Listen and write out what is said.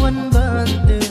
one burnt